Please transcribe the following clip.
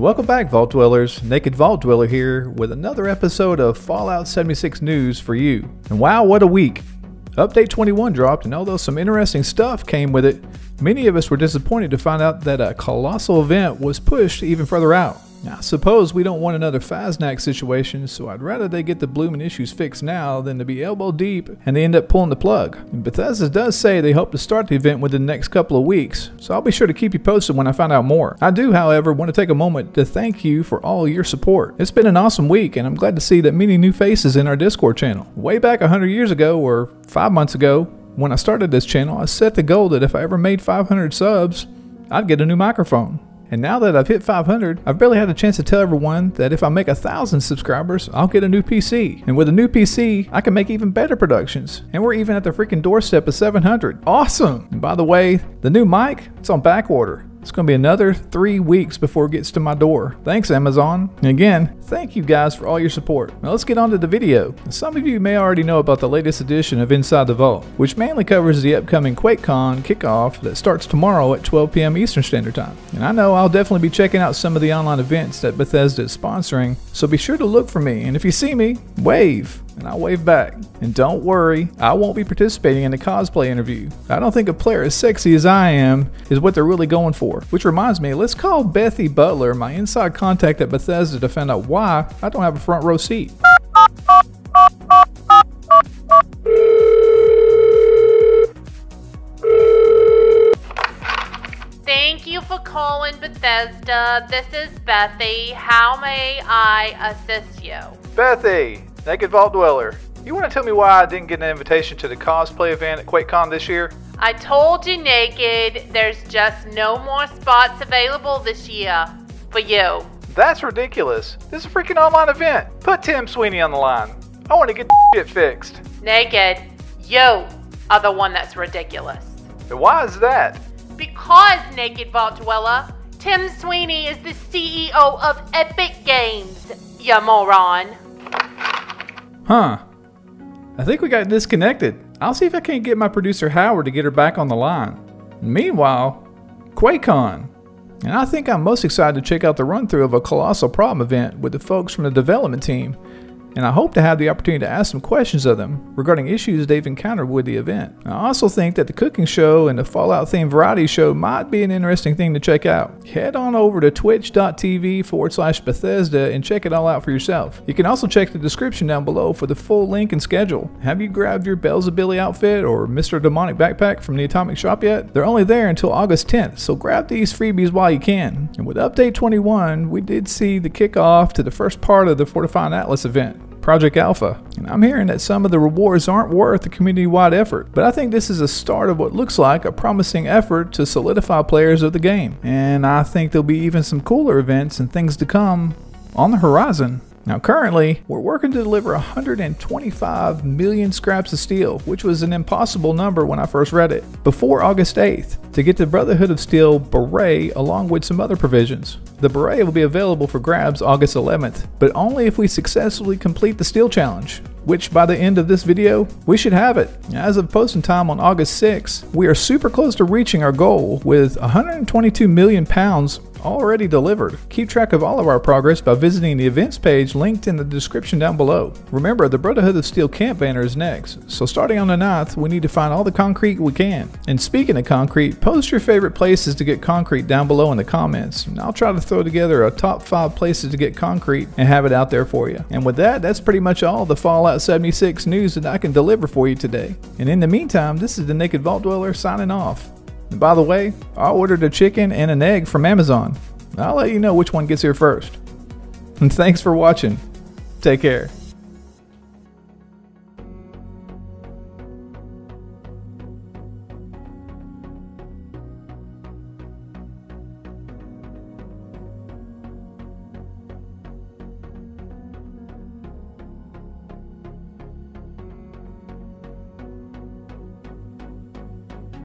Welcome back, Vault Dwellers. Naked Vault Dweller here with another episode of Fallout 76 news for you. And wow, what a week! Update 21 dropped, and although some interesting stuff came with it, many of us were disappointed to find out that a colossal event was pushed even further out. Now, suppose we don't want another Fasnacht situation, so I'd rather they get the blooming issues fixed now than to be elbow deep and they end up pulling the plug. And Bethesda does say they hope to start the event within the next couple of weeks, so I'll be sure to keep you posted when I find out more. I do, however, want to take a moment to thank you for all your support. It's been an awesome week, and I'm glad to see that many new faces in our Discord channel. Way back 100 years ago, or 5 months ago, when I started this channel, I set the goal that if I ever made 500 subs, I'd get a new microphone. And now that I've hit 500, I've barely had a chance to tell everyone that if I make a thousand subscribers, I'll get a new PC. And with a new PC, I can make even better productions. And we're even at the freaking doorstep of 700. Awesome! And by the way, the new mic, it's on back order. It's going to be another three weeks before it gets to my door. Thanks, Amazon. And again, thank you guys for all your support. Now let's get on to the video. Some of you may already know about the latest edition of Inside the Vault, which mainly covers the upcoming QuakeCon kickoff that starts tomorrow at 12 p.m. Eastern Standard Time. And I know I'll definitely be checking out some of the online events that Bethesda is sponsoring, so be sure to look for me. And if you see me, wave and I'll wave back. And don't worry, I won't be participating in the cosplay interview. I don't think a player as sexy as I am is what they're really going for. Which reminds me, let's call Bethy Butler, my inside contact at Bethesda, to find out why I don't have a front row seat. Thank you for calling Bethesda. This is Bethy. How may I assist you? Bethy, Naked Vault Dweller, you want to tell me why I didn't get an invitation to the cosplay event at QuakeCon this year? I told you, Naked, there's just no more spots available this year for you. That's ridiculous. This is a freaking online event. Put Tim Sweeney on the line. I want to get shit fixed. Naked, you are the one that's ridiculous. And why is that? Because, Naked Vault Dweller, Tim Sweeney is the CEO of Epic Games, you moron. Huh. I think we got disconnected. I'll see if I can't get my producer Howard to get her back on the line. Meanwhile, QuakeCon. And I think I'm most excited to check out the run through of a Colossal Problem event with the folks from the development team and I hope to have the opportunity to ask some questions of them regarding issues they've encountered with the event. I also think that the cooking show and the Fallout themed variety show might be an interesting thing to check out. Head on over to twitch.tv forward slash Bethesda and check it all out for yourself. You can also check the description down below for the full link and schedule. Have you grabbed your Beelzebilly outfit or Mr. Demonic backpack from the Atomic Shop yet? They're only there until August 10th, so grab these freebies while you can. And with Update 21, we did see the kickoff to the first part of the Fortifying Atlas event. Project Alpha. And I'm hearing that some of the rewards aren't worth the community wide effort, but I think this is a start of what looks like a promising effort to solidify players of the game. And I think there'll be even some cooler events and things to come on the horizon. Now, currently, we're working to deliver 125 million scraps of steel, which was an impossible number when I first read it, before August 8th, to get the Brotherhood of Steel beret along with some other provisions. The beret will be available for grabs August 11th, but only if we successfully complete the steel challenge, which by the end of this video, we should have it. As of posting time on August 6th, we are super close to reaching our goal with 122 million pounds already delivered. Keep track of all of our progress by visiting the events page linked in the description down below. Remember, the Brotherhood of Steel camp banner is next, so starting on the 9th, we need to find all the concrete we can. And speaking of concrete, post your favorite places to get concrete down below in the comments, and I'll try to throw together a top 5 places to get concrete and have it out there for you. And with that, that's pretty much all the Fallout 76 news that I can deliver for you today. And in the meantime, this is the Naked Vault Dweller signing off. By the way, I ordered a chicken and an egg from Amazon. I'll let you know which one gets here first. And thanks for watching. Take care.